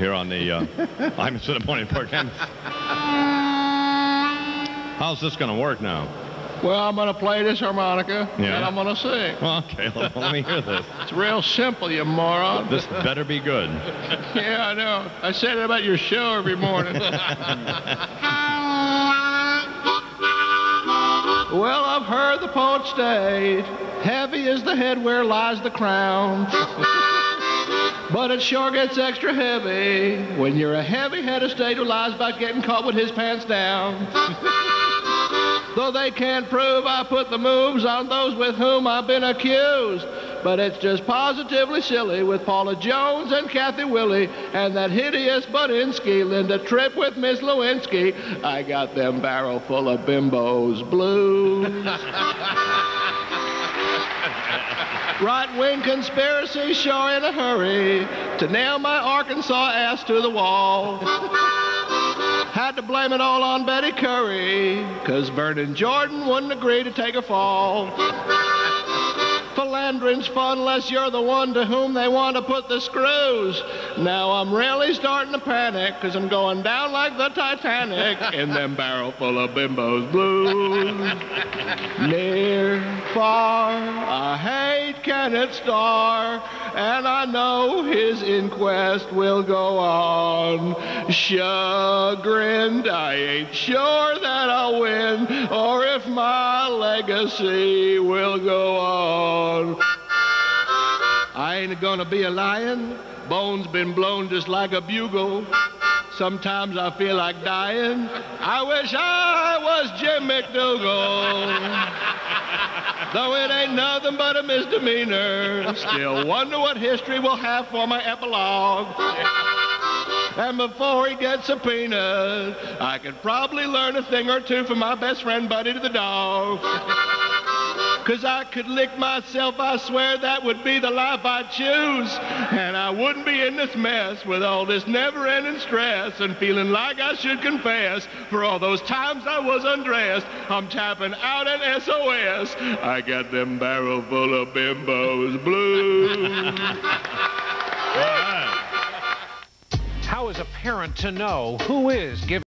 here on the uh, I'm Morning Program. How's this going to work now? Well, I'm going to play this harmonica, Yeah. and I'm going to sing. Well, okay, let, let me hear this. It's real simple, you moron. This better be good. yeah, I know. I say that about your show every morning. well, I've heard the poet state, heavy is the head where lies the crown. But it sure gets extra heavy when you're a heavy-headed state who lies about getting caught with his pants down. Though they can't prove I put the moves on those with whom I've been accused. But it's just positively silly with Paula Jones and Kathy Willey and that hideous Budinsky, Linda Tripp with Miss Lewinsky. I got them barrel full of bimbos blues. Right wing conspiracy sure in a hurry to nail my Arkansas ass to the wall. Had to blame it all on Betty Currie, cause Vernon Jordan wouldn't agree to take a fall. Philandering's fun unless you're the one to whom they want to put the screws. Now I'm really starting to panic, cause I'm going down like the Titanic in them barrel full of bimbos blues. Near, far, I hate Kenneth Starr, and I know his inquest will go on. Chagrined, I ain't sure that I'll win, or if my legacy will go on. I ain't gonna be a lion. Bones been blown just like a bugle. Sometimes I feel like dying. I wish I was Jim McDougal. Though it ain't nothing but a misdemeanor. Still wonder what history will have for my epilogue. And before he gets subpoenaed, I could probably learn a thing or two from my best friend Buddy the dog. Cause I could lick myself, I swear that would be the life I'd choose. And I wouldn't be in this mess with all this never-ending stress and feeling like I should confess for all those times I was undressed. I'm tapping out an SOS. I got them barrel full of bimbos blues. Is a parent to know who is giving